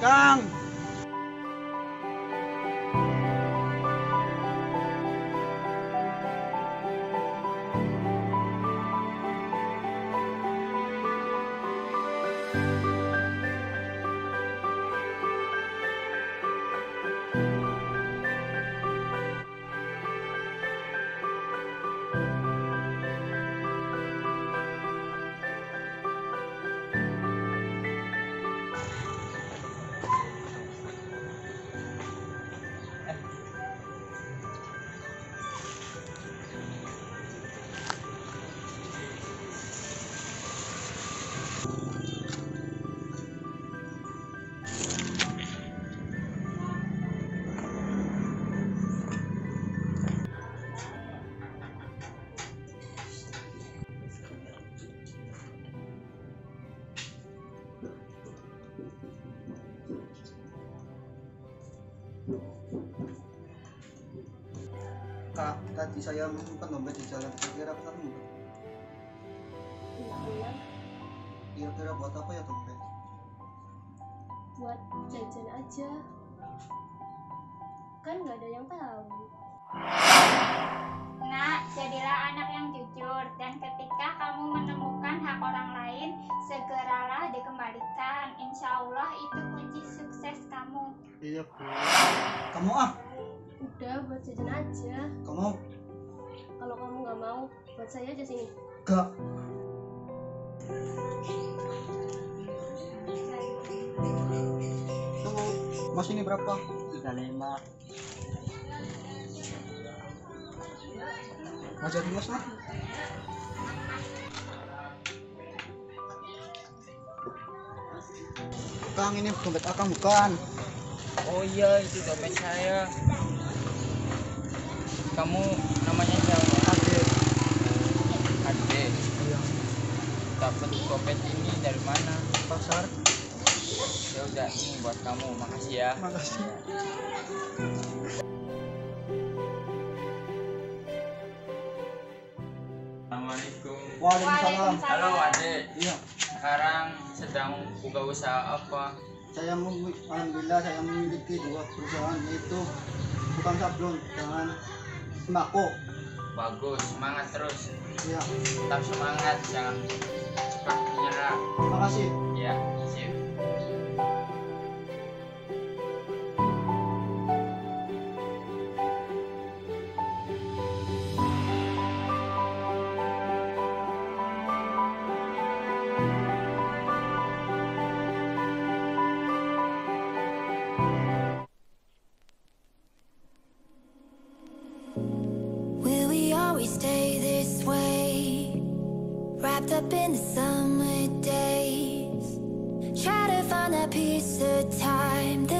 càng Kak, tadi saya menemukan dompet di jalan. Kira-kira ketemu nggak? Iya, Kira-kira buat apa ya dompet? buat jajan aja. Kan nggak ada yang tahu. Nak, jadilah anak yang jujur dan kamu hak orang lain, segeralah dikembalikan. Insya Allah itu kunci sukses kamu. Iya, Bu. Kamu ah, Udah buat jajan aja. kamu Kalau kamu nggak mau, buat saya aja sini. gak. Tunggu, mas ini berapa? 35 Mas jadi mas lah Kang ini dompet akang bukan Oh iya, itu dompet saya. Kamu namanya siapa? Ade Ade. Dapat dompet ini dari mana? pasar Ya udah ini buat kamu. Makasih ya. Makasih Assalamualaikum. Waalaikumsalam Halo Ade. Iya Sekarang sedang buka usaha apa? saya alhamdulillah saya memiliki dua perusahaan yaitu tukang sablon dan sembako Bagus, semangat terus. ya Tetap semangat, jangan cepat menyerah. terima kasih Ya, up in the summer days. Try to find that piece of time.